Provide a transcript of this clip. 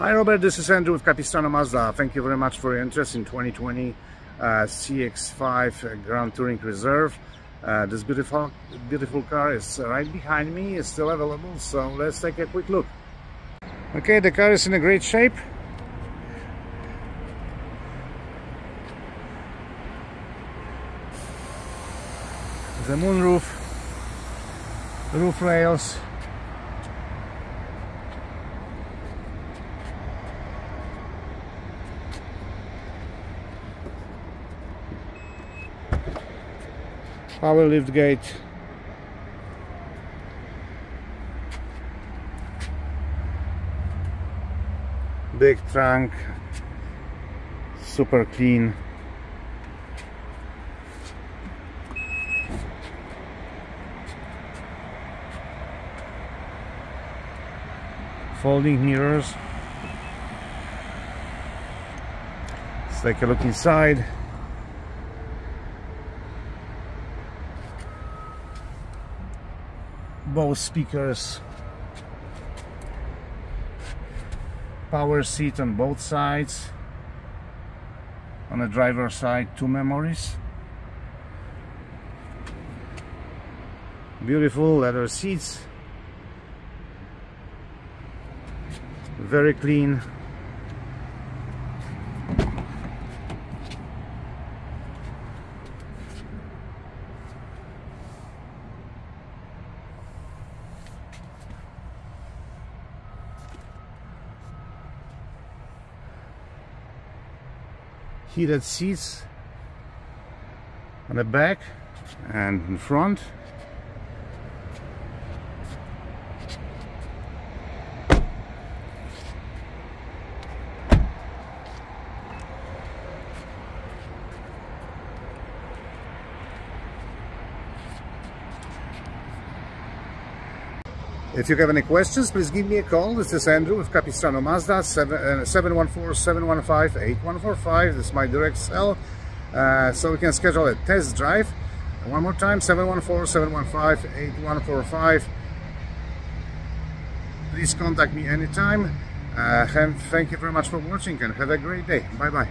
Hi Robert, this is Andrew with Capistrano Mazda. Thank you very much for your interest in 2020 uh, CX-5 Grand Touring Reserve. Uh, this beautiful beautiful car is right behind me, it's still available, so let's take a quick look. Okay, the car is in a great shape. The moonroof, roof rails, power lift gate. Big trunk. Super clean. Folding mirrors. Let's take a look inside both speakers. Power seat on both sides. On the driver's side two memories. Beautiful leather seats. Very clean heated seats on the back and in front If you have any questions, please give me a call. This is Andrew with Capistrano Mazda, 714-715-8145. This is my direct cell. Uh, so we can schedule a test drive. One more time, 714-715-8145. Please contact me anytime. Uh, and thank you very much for watching and have a great day. Bye-bye.